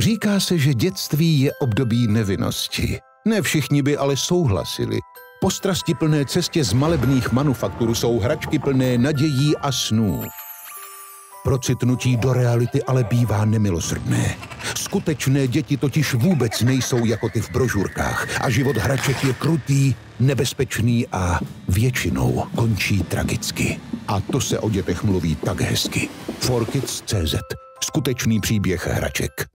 Říká se, že dětství je období nevinnosti. Ne všichni by ale souhlasili. Po plné cestě z malebných manufaktur jsou hračky plné nadějí a snů. Procitnutí do reality ale bývá nemilosrdné. Skutečné děti totiž vůbec nejsou jako ty v brožurkách a život hraček je krutý, nebezpečný a většinou končí tragicky. A to se o dětech mluví tak hezky. Forkids.cz Skutečný příběh hraček.